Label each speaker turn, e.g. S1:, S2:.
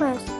S1: request.